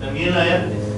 También la herpes. ¿eh?